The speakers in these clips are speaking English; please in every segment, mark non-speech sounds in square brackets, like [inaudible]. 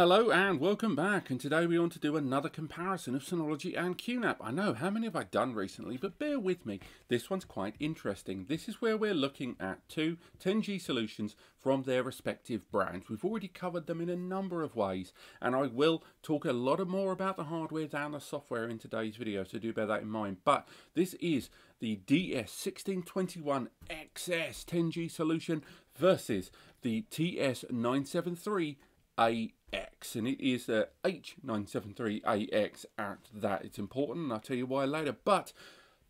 Hello and welcome back and today we want to do another comparison of Synology and QNAP. I know, how many have I done recently, but bear with me. This one's quite interesting. This is where we're looking at two 10G solutions from their respective brands. We've already covered them in a number of ways and I will talk a lot more about the hardware than the software in today's video, so do bear that in mind. But this is the DS1621XS 10G solution versus the TS973 AX and it is uh, the H973AX at that. It's important and I'll tell you why later. But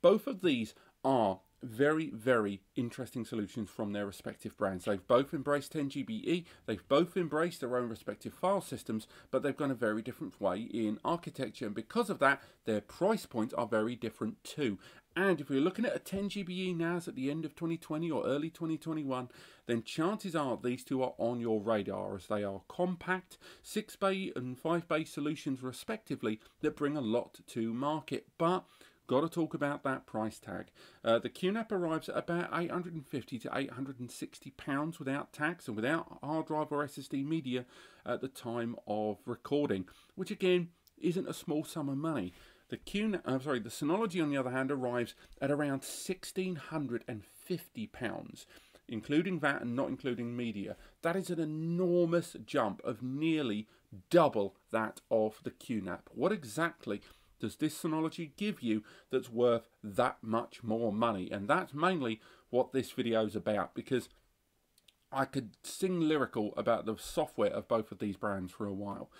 both of these are very, very interesting solutions from their respective brands. They've both embraced 10GBE, they've both embraced their own respective file systems, but they've gone a very different way in architecture, and because of that, their price points are very different too. And if we're looking at a 10 GBE NAS at the end of 2020 or early 2021, then chances are these two are on your radar as they are compact 6 bay and 5 bay solutions respectively that bring a lot to market. But got to talk about that price tag. Uh, the QNAP arrives at about 850 to 860 pounds without tax and without hard drive or SSD media at the time of recording, which again isn't a small sum of money. The Q, I'm sorry, the Synology on the other hand arrives at around 1650 pounds, including that and not including media. That is an enormous jump of nearly double that of the QNAP. What exactly does this Synology give you that's worth that much more money? And that's mainly what this video is about because I could sing lyrical about the software of both of these brands for a while.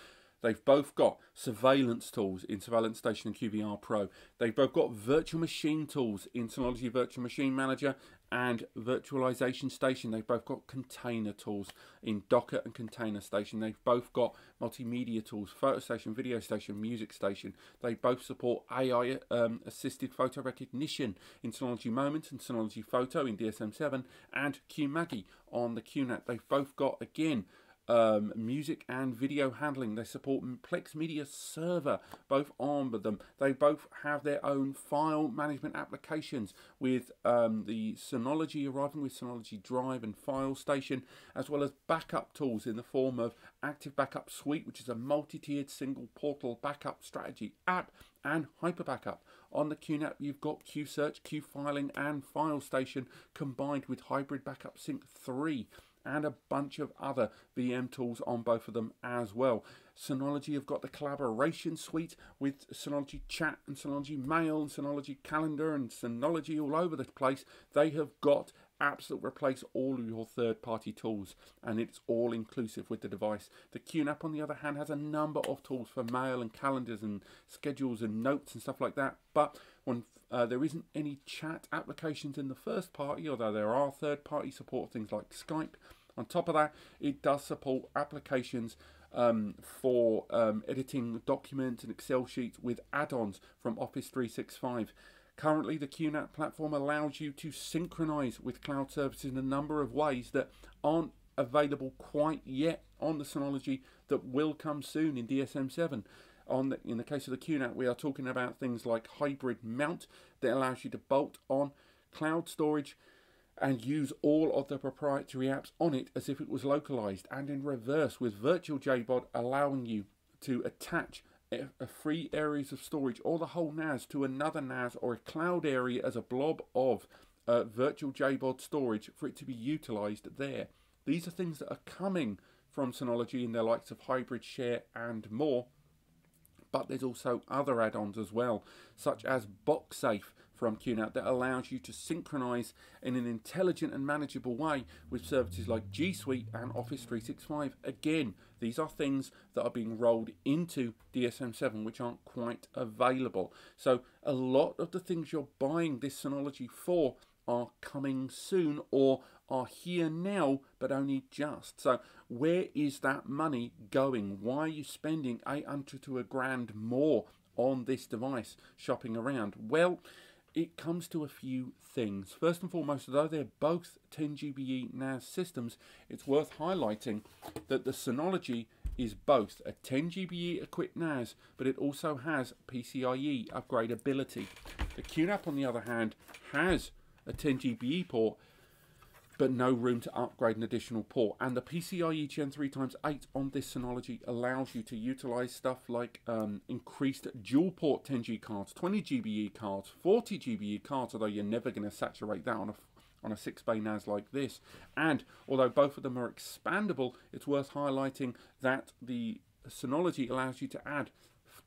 They've both got surveillance tools in Surveillance Station and QVR Pro. They've both got virtual machine tools in Synology Virtual Machine Manager and Virtualization Station. They've both got container tools in Docker and Container Station. They've both got multimedia tools, Photo Station, Video Station, Music Station. They both support AI um, assisted photo recognition in Synology Moment and Synology Photo in DSM7 and QuMagie on the QNAP. They've both got, again, um, music and video handling. They support Plex Media Server, both on them. They both have their own file management applications with um, the Synology arriving with Synology Drive and File Station, as well as backup tools in the form of Active Backup Suite, which is a multi-tiered single portal backup strategy app, and Hyper Backup. On the QNAP, you've got Qsirch, QFiling, and File Station combined with Hybrid Backup Sync 3 and a bunch of other VM tools on both of them as well. Synology have got the collaboration suite with Synology Chat and Synology Mail and Synology Calendar and Synology all over the place. They have got apps that replace all of your third-party tools and it's all inclusive with the device. The QNAP on the other hand has a number of tools for mail and calendars and schedules and notes and stuff like that but when uh, there isn't any chat applications in the first party although there are third-party support things like Skype. On top of that it does support applications um, for um, editing documents and Excel sheets with add-ons from Office 365. Currently, the QNAP platform allows you to synchronize with cloud services in a number of ways that aren't available quite yet on the Synology that will come soon in DSM-7. On the, in the case of the QNAP, we are talking about things like hybrid mount that allows you to bolt on cloud storage and use all of the proprietary apps on it as if it was localized and in reverse with virtual JBOD allowing you to attach a free areas of storage or the whole NAS to another NAS or a cloud area as a blob of uh, virtual JBOD storage for it to be utilized there. These are things that are coming from Synology in their likes of Hybrid Share and more. But there's also other add-ons as well, such as Boxafe from QNAP that allows you to synchronize in an intelligent and manageable way with services like G Suite and Office 365. Again, these are things that are being rolled into DSM7 which aren't quite available. So a lot of the things you're buying this Synology for are coming soon or are here now but only just. So where is that money going? Why are you spending 800 to a grand more on this device shopping around? Well, it comes to a few things. First and foremost, although they're both 10 GBE NAS systems, it's worth highlighting that the Synology is both a 10 GBE equipped NAS, but it also has PCIe upgradability. The QNAP, on the other hand, has a 10 GBE port, but no room to upgrade an additional port. And the PCIe Gen 3 x 8 on this Synology allows you to utilize stuff like um, increased dual port 10G cards, 20 GBE cards, 40 GBE cards, although you're never going to saturate that on a on a 6-bay NAS like this. And although both of them are expandable, it's worth highlighting that the Synology allows you to add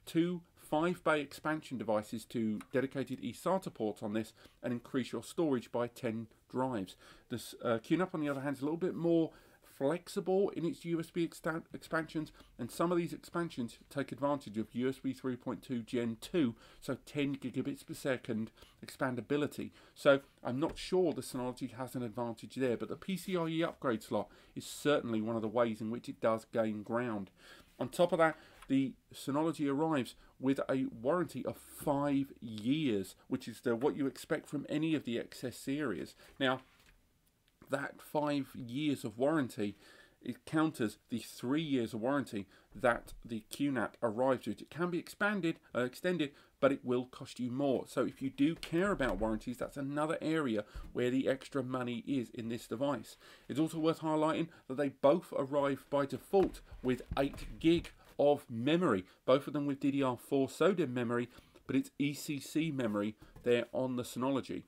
two 5-bay expansion devices to dedicated eSATA ports on this and increase your storage by 10 drives. This uh, QNAP on the other hand is a little bit more flexible in its USB expansions and some of these expansions take advantage of USB 3.2 Gen 2 so 10 gigabits per second expandability so I'm not sure the Synology has an advantage there but the PCIe upgrade slot is certainly one of the ways in which it does gain ground on top of that the Synology arrives with a warranty of five years, which is the, what you expect from any of the XS series. Now, that five years of warranty it counters the three years of warranty that the QNAP arrives with. It can be expanded, uh, extended, but it will cost you more. So if you do care about warranties, that's another area where the extra money is in this device. It's also worth highlighting that they both arrive by default with 8 gig of memory, both of them with DDR4 SODIMM memory, but it's ECC memory there on the Synology.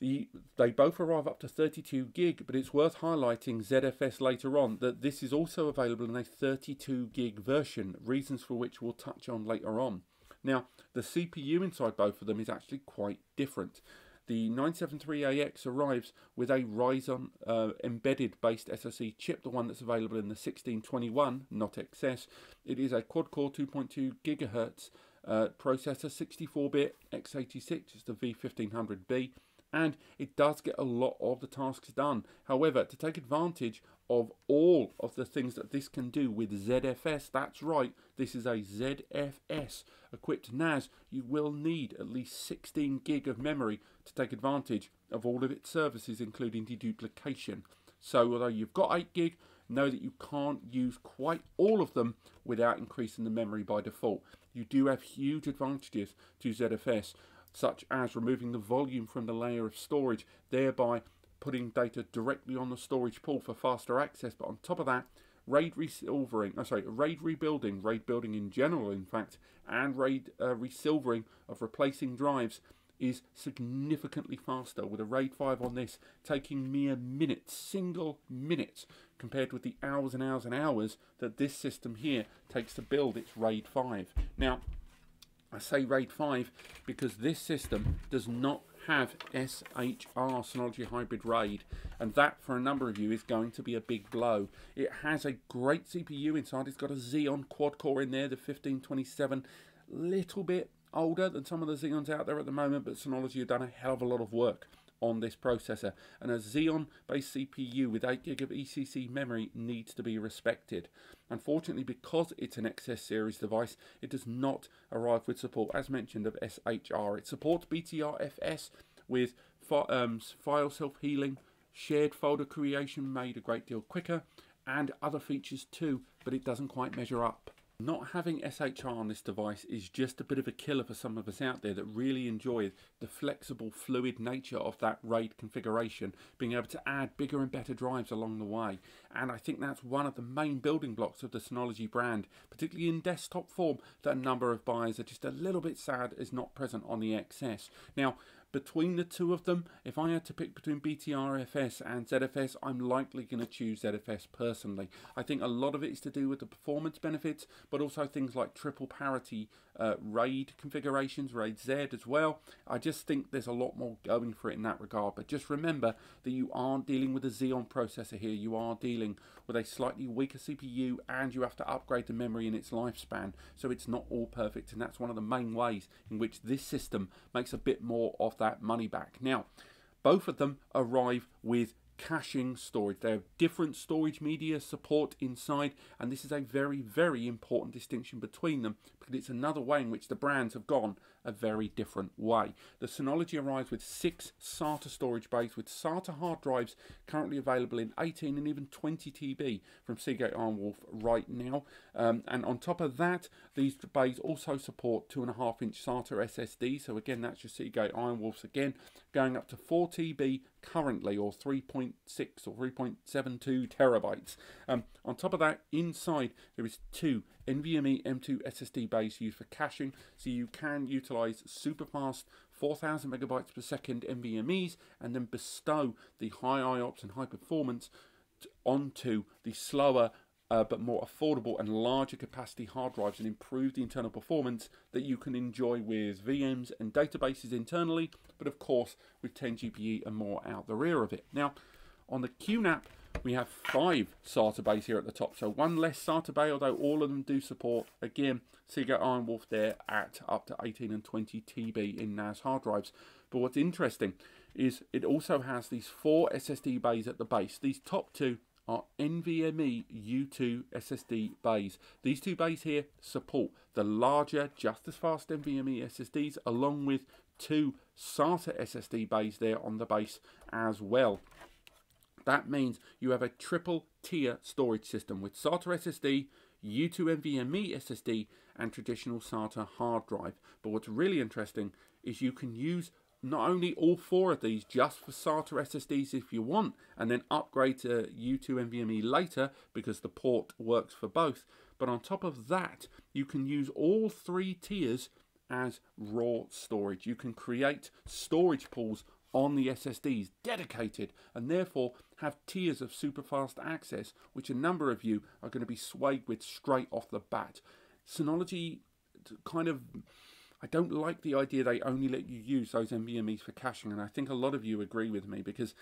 The, they both arrive up to 32 gig, but it's worth highlighting ZFS later on that this is also available in a 32 gig version, reasons for which we'll touch on later on. Now, the CPU inside both of them is actually quite different. The 973AX arrives with a Ryzen uh, embedded based SoC chip, the one that's available in the 1621, not XS. It is a quad core 2.2 gigahertz uh, processor, 64 bit x86, it's the V1500B and it does get a lot of the tasks done. However, to take advantage of all of the things that this can do with ZFS, that's right, this is a ZFS equipped NAS, you will need at least 16 gig of memory to take advantage of all of its services, including deduplication. So although you've got 8 gig, know that you can't use quite all of them without increasing the memory by default. You do have huge advantages to ZFS such as removing the volume from the layer of storage, thereby putting data directly on the storage pool for faster access. But on top of that, RAID resilvering, oh sorry, RAID rebuilding, RAID building in general, in fact, and RAID uh, resilvering of replacing drives is significantly faster with a RAID 5 on this taking mere minutes, single minutes, compared with the hours and hours and hours that this system here takes to build its RAID 5. Now, I say RAID 5 because this system does not have SHR, Synology Hybrid RAID, and that for a number of you is going to be a big blow. It has a great CPU inside, it's got a Xeon quad core in there, the 1527, little bit older than some of the Xeons out there at the moment, but Synology have done a hell of a lot of work on this processor and a Xeon based CPU with 8GB of ECC memory needs to be respected. Unfortunately because it's an XS series device it does not arrive with support as mentioned of SHR. It supports BTRFS with um, file self-healing, shared folder creation made a great deal quicker and other features too but it doesn't quite measure up. Not having SHR on this device is just a bit of a killer for some of us out there that really enjoy the flexible, fluid nature of that RAID configuration, being able to add bigger and better drives along the way. And I think that's one of the main building blocks of the Synology brand, particularly in desktop form, that a number of buyers are just a little bit sad is not present on the XS. Now, between the two of them, if I had to pick between BTRFS and ZFS, I'm likely going to choose ZFS personally. I think a lot of it is to do with the performance benefits, but also things like triple parity uh, RAID configurations, RAID Z as well. I just think there's a lot more going for it in that regard. But just remember that you aren't dealing with a Xeon processor here. You are dealing with a slightly weaker CPU and you have to upgrade the memory in its lifespan. So it's not all perfect. And that's one of the main ways in which this system makes a bit more of that money back. Now, both of them arrive with caching storage. They have different storage media support inside, and this is a very, very important distinction between them because it's another way in which the brands have gone a very different way. The Synology arrives with six SATA storage bays with SATA hard drives currently available in 18 and even 20 TB from Seagate Ironwolf right now. Um, and on top of that, these bays also support 2.5 inch SATA SSD. So again, that's your Seagate Ironwolfs again, going up to 4 TB currently, or 3.6 or 3.72 terabytes. Um, on top of that, inside there is two NVMe M2 SSD base used for caching, so you can utilize super fast 4000 megabytes per second NVMe's and then bestow the high IOPS and high performance onto the slower uh, but more affordable and larger capacity hard drives and improve the internal performance that you can enjoy with VMs and databases internally, but of course with 10 GBE and more out the rear of it. Now, on the QNAP, we have five SATA bays here at the top, so one less SATA bay, although all of them do support, again, Seagate Ironwolf there at up to 18 and 20 TB in NAS hard drives. But what's interesting is it also has these four SSD bays at the base. These top two are NVMe U2 SSD bays. These two bays here support the larger, just as fast NVMe SSDs, along with two SATA SSD bays there on the base as well. That means you have a triple tier storage system with SATA SSD, U2 NVMe SSD, and traditional SATA hard drive. But what's really interesting is you can use not only all four of these just for SATA SSDs if you want, and then upgrade to U2 NVMe later because the port works for both. But on top of that, you can use all three tiers as raw storage. You can create storage pools on the SSDs dedicated and therefore have tiers of super fast access, which a number of you are going to be swayed with straight off the bat. Synology kind of I don't like the idea they only let you use those NVMe's for caching, and I think a lot of you agree with me because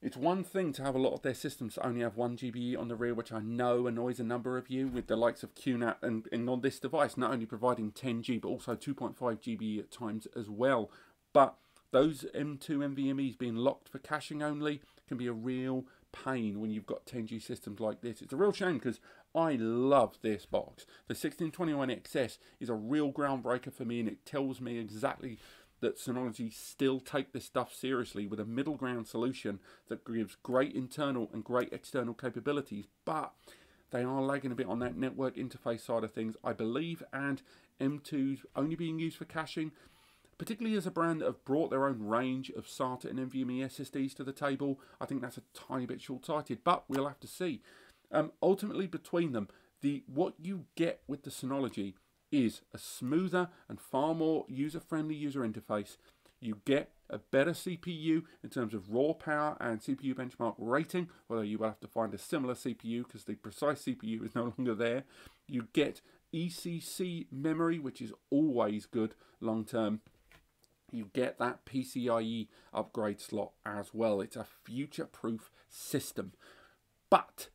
it's one thing to have a lot of their systems only have 1 GBE on the rear, which I know annoys a number of you with the likes of QNAP and, and on this device, not only providing 10G but also 2.5 GBE at times as well. But those M2 NVMe's being locked for caching only can be a real pain when you've got 10G systems like this. It's a real shame because I love this box. The 1621XS is a real groundbreaker for me and it tells me exactly that Synology still take this stuff seriously with a middle ground solution that gives great internal and great external capabilities, but they are lagging a bit on that network interface side of things, I believe, and M2's only being used for caching, particularly as a brand that have brought their own range of SATA and NVMe SSDs to the table. I think that's a tiny bit short-sighted, but we'll have to see. Um, ultimately, between them, the what you get with the Synology is a smoother and far more user-friendly user interface. You get a better CPU in terms of raw power and CPU benchmark rating, although you will have to find a similar CPU because the precise CPU is no [laughs] longer there. You get ECC memory, which is always good long term. You get that PCIe upgrade slot as well. It's a future proof system. But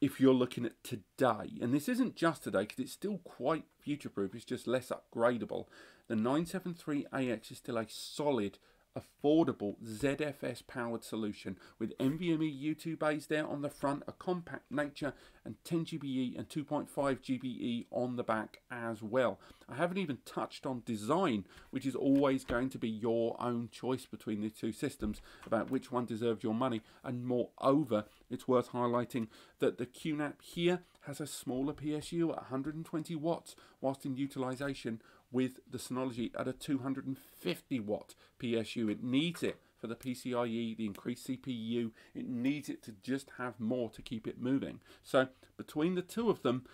if you're looking at today, and this isn't just today because it's still quite future proof, it's just less upgradable, the 973AX is still a solid affordable ZFS powered solution with NVMe U2 bays there on the front, a compact nature and 10 GBE and 2.5 GBE on the back as well. I haven't even touched on design, which is always going to be your own choice between the two systems about which one deserves your money. And moreover, it's worth highlighting that the QNAP here has a smaller PSU at 120 watts, whilst in utilization with the Synology at a 250 watt PSU. It needs it for the PCIe, the increased CPU. It needs it to just have more to keep it moving. So between the two of them,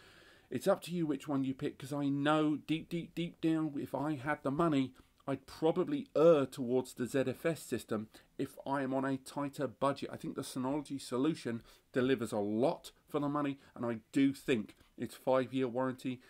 it's up to you which one you pick because I know deep, deep, deep down, if I had the money, I'd probably err towards the ZFS system if I am on a tighter budget. I think the Synology solution delivers a lot for the money, and I do think its five year warranty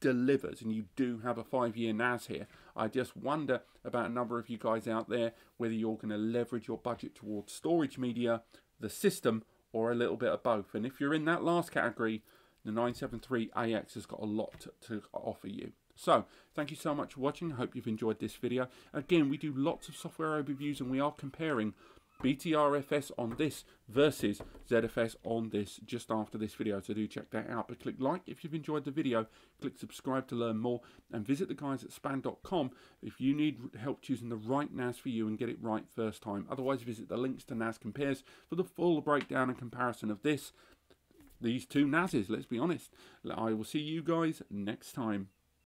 delivers and you do have a five year NAS here. I just wonder about a number of you guys out there whether you're going to leverage your budget towards storage media, the system, or a little bit of both. And if you're in that last category, the 973AX has got a lot to, offer you. So, thank you so much for watching. I hope you've enjoyed this video. Again, we do lots of software overviews and we are comparing BTRFS on this versus ZFS on this just after this video. So do check that out. But click like if you've enjoyed the video, click subscribe to learn more, and visit the guys at span.com if you need help choosing the right NAS for you and get it right first time. Otherwise, visit the links to NAS Compares for the full breakdown and comparison of this these two NASes, let's be honest. I will see you guys next time.